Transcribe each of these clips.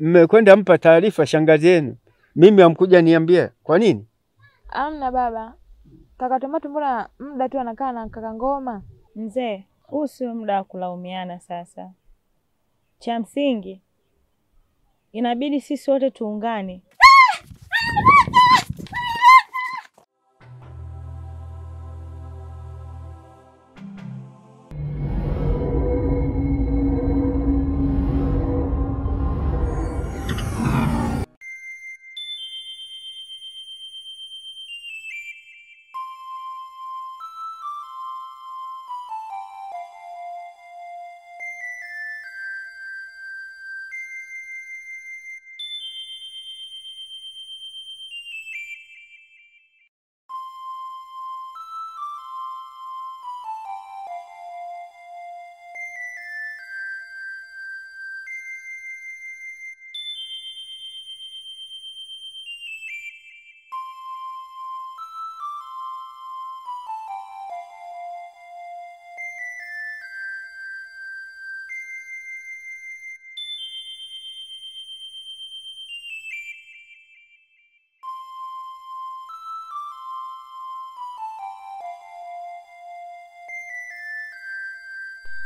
mmekwenda mpa taarifa shangazi yenu, mimi amkuja niambia. Kwa nini? Amna baba, kaka Tomato mbona muda tu anakaa na kaka Ngoma? Mzee, huu sio muda wa kulaumiana sasa. Cha msingi inabidi sisi wote tuungane.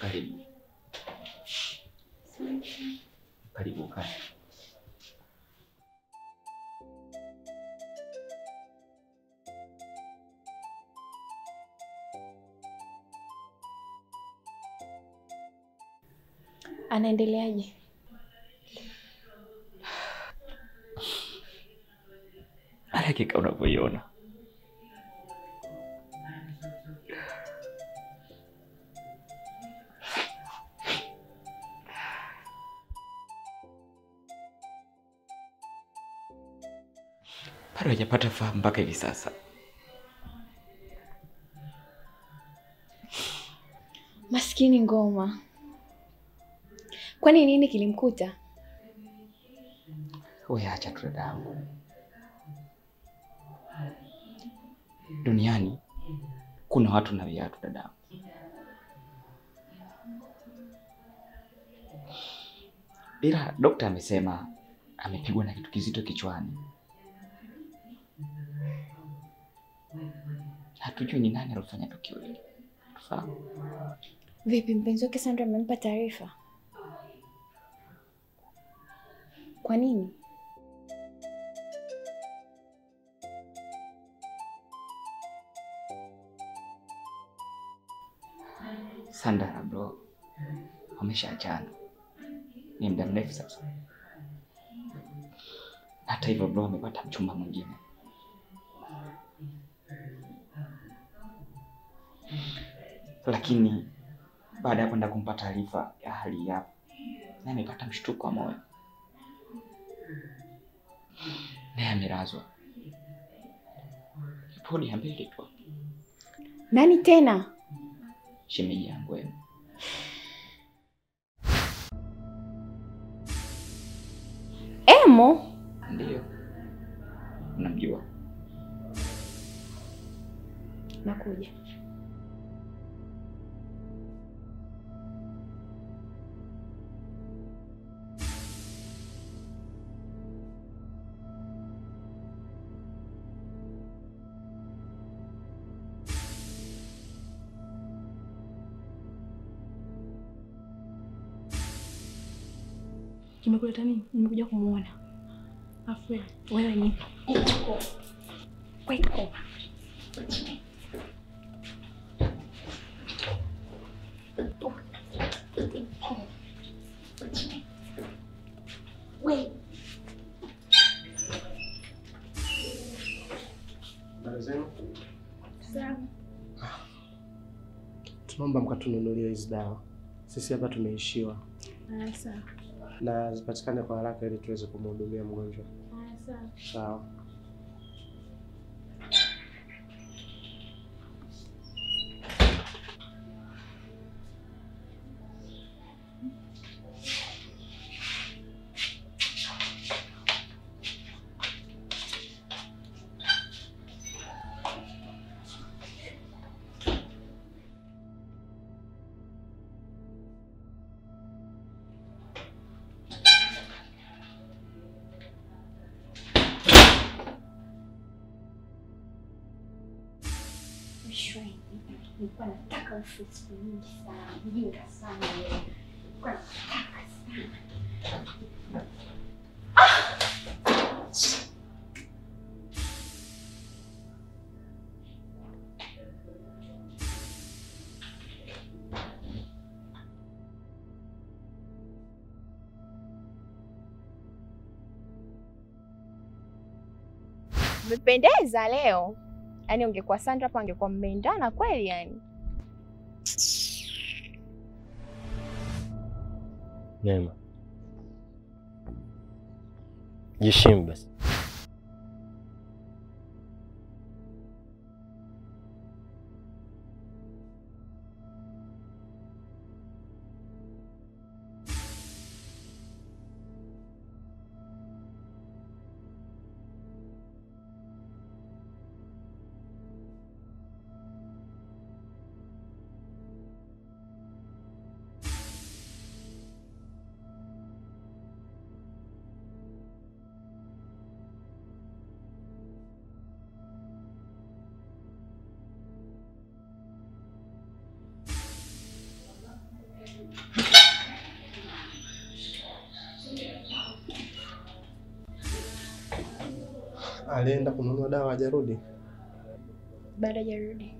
Karibu. Karibu kae. Anaendeleaje? Hakika unavyoiona. Bado hajapata fahamu mpaka hivi sasa. Maskini Ngoma, kwani nini kilimkuta? We acha tu dadangu. Duniani kuna watu na viatu dadangu. Ila dokta amesema amepigwa na kitu kizito kichwani. Hatujui ni nani alifanya tukio hili. Tufahamu. Vipi, mpenzi wake Sandra amempa taarifa? Kwa nini? Sandra na bro wameshaachana, ni muda mrefu sasa. Hata hivyo bro amepata mchumba mwingine. Lakini baada ya kwenda kumpa taarifa ya hali ya naye amepata mshtuko wa moyo, naye amelazwa podi ya mbele tu. Nani tena? Shemeji yangu wewe. Emo? Ndiyo, unamjua? Nakuja. Nimekuleta nini? Nimekuja kumuona. Afu wewe, ni Weko. Tunaomba naomba mkatununulie hizi dawa. Sisi hapa tumeishiwa sawa. Na zipatikane kwa haraka ili tuweze kumhudumia mgonjwa. Sawa. Nilikuwa nataka nyingi sana, mjinga sana wewe. Sana. Umependeza leo. Yaani ungekuwa Sandra hapa angekuwa mmeendana kweli yani. yishimye basi Alienda kununua dawa hajarudi? Bado hajarudi.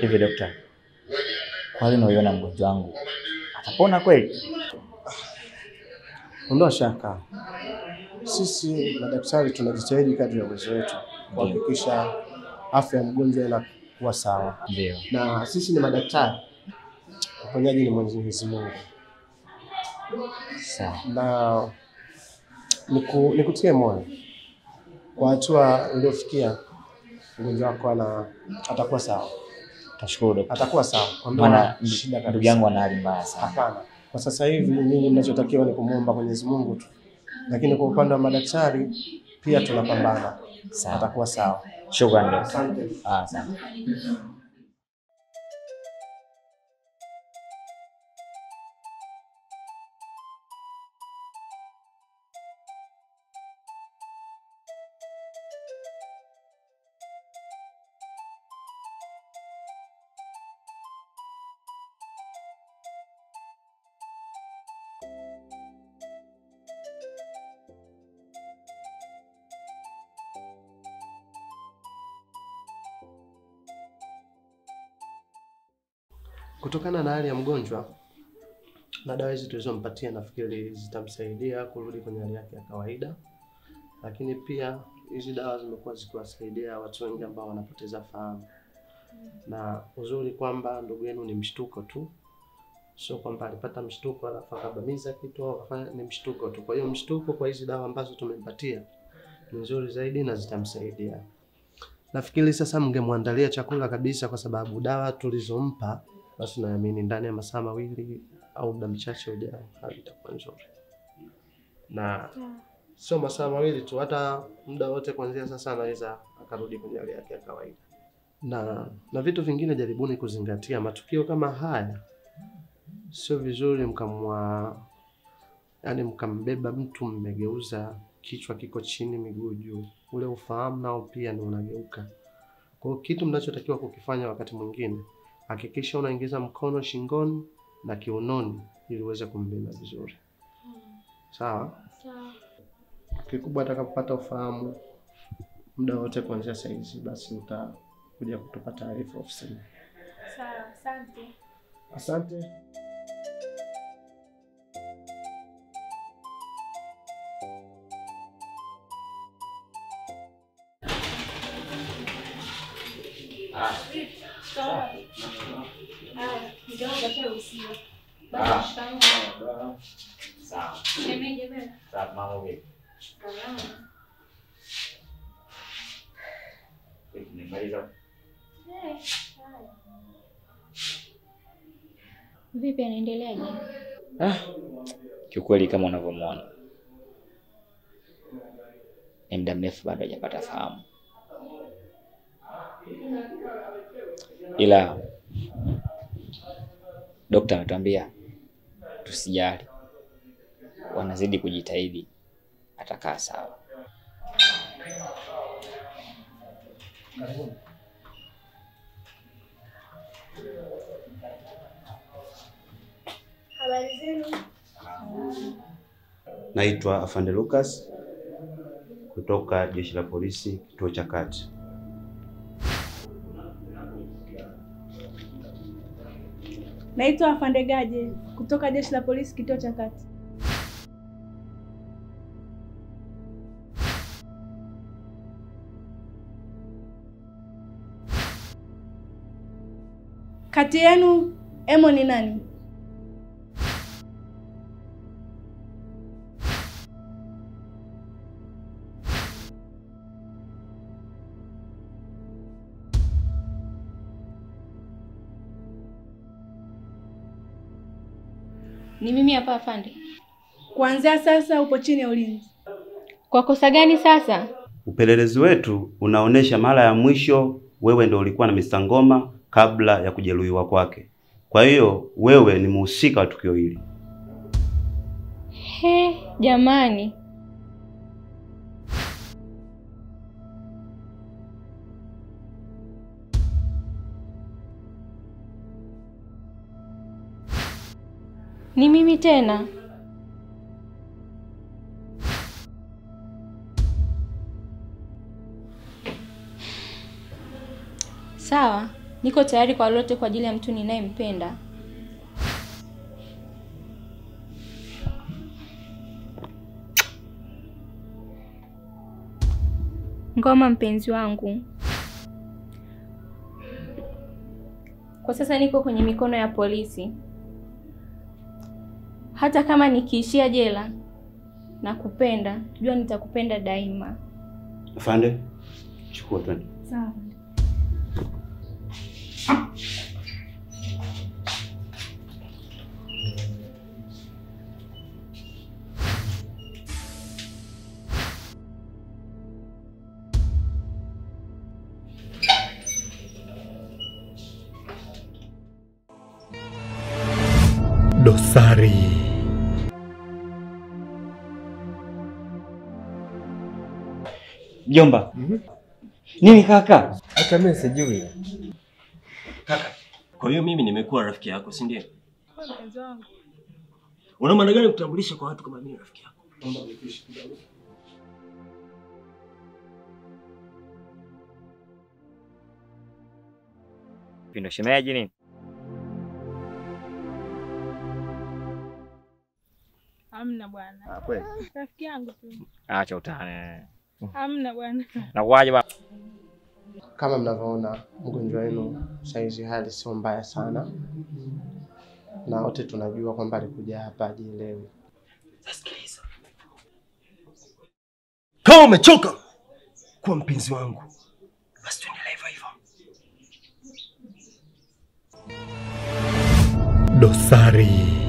Hivi dokta, kwa hali unaoiona mgonjwa wangu? Atapona kweli? Ondoa shaka, sisi madaktari tunajitahidi kadri ya uwezo wetu kuhakikisha afya ya mgonjwa inakuwa sawa, Ndio. na sisi ni madaktari, uponyaji ni Mwenyezi Mungu, Sawa. na niku, nikutie moyo kwa hatua uliofikia, mgonjwa wako ana atakuwa sawa, Tashukuru daktari. atakuwa sawa, Kwa Maana shida shida ndugu yangu ana hali mbaya sana. Hapana, kwa sasa hivi ninyi mnachotakiwa ni kumuomba Mwenyezi Mungu tu, lakini kwa upande wa madaktari pia tunapambana, Sawa. atakuwa sawa. Shukrani. Asante. Ah, asante. Kutokana na hali ya mgonjwa na dawa hizi tulizompatia, nafikiri zitamsaidia kurudi kwenye hali yake ya kawaida, lakini pia hizi dawa zimekuwa zikiwasaidia watu wengi ambao wanapoteza fahamu, na uzuri kwamba ndugu yenu ni mshtuko tu, sio kwamba alipata mshtuko alafu akabamiza kitu au akafanya, ni mshtuko tu. Kwa hiyo mshtuko kwa hizi dawa ambazo tumempatia ni nzuri zaidi na zitamsaidia. Nafikiri sasa mngemwandalia chakula kabisa, kwa sababu dawa tulizompa basi naamini ndani ya masaa mawili au muda mchache ujao hali itakuwa nzuri, na sio masaa mawili tu, hata muda wote kuanzia sasa anaweza akarudi kwenye hali yake ya kawaida. Na na vitu vingine jaribuni kuzingatia, matukio kama haya sio vizuri mkamwa yani mkambeba mtu mmegeuza kichwa kiko chini, miguu juu, ule ufahamu nao pia ni unageuka. Kwa hiyo kitu mnachotakiwa kukifanya wakati mwingine, hakikisha unaingiza mkono shingoni na kiunoni ili uweze kumbeba vizuri. Sawa? Sawa. Kikubwa atakapopata ufahamu muda wote kuanzia saa hizi, basi utakuja kutupa taarifa ofisini. Sawa, asante. Asante. Sawa. Sawa, mambo vipi? Vipi, nimemaliza? Vipi, anaendeleaje? Ah, kiukweli kama unavyomwona ni muda mrefu bado hajapata fahamu, ila dokta anatuambia tusijali, wanazidi kujitahidi, atakaa sawa. Habari zenu? Naitwa Afande Lucas kutoka Jeshi la Polisi kituo cha Kati. Naitwa Afande Gaje kutoka Jeshi la Polisi kituo cha Kati. Kati yenu Emo ni nani? Ni mimi hapa afande. Kuanzia sasa upo chini ya ulinzi. Kwa kosa gani sasa? Upelelezi wetu unaonesha mara ya mwisho wewe ndio ulikuwa na Mr. Ngoma kabla ya kujeruhiwa kwake. Kwa hiyo wewe ni mhusika wa tukio hili. He, jamani. Ni mimi tena. Sawa, niko tayari kwa lolote kwa ajili ya mtu ninayempenda. Ngoma mpenzi wangu. Kwa sasa niko kwenye mikono ya polisi. Hata kama nikiishia jela na kupenda, jua nitakupenda daima. Afande, chukua twende. Sawa. Mjomba. Nini kaka? Hata mimi sijui. Kaka, kwa hiyo mimi nimekuwa rafiki yako, si ndio? Mpenzi wangu. Una maana gani kutambulisha kwa watu kama mimi rafiki yako? Pindo shemeji nini? Hamna bwana. Ah, kweli. Rafiki yangu tu. Acha utane. Hamna bwana. Nakuaje baba? Kama mnavyoona mgonjwa wenu saizi hali sio mbaya sana, na wote tunajua kwamba alikuja hapa ajielewe. Kama umechoka kuwa mpenzi wangu, basi tuendelee hivyo hivyo. Dosari.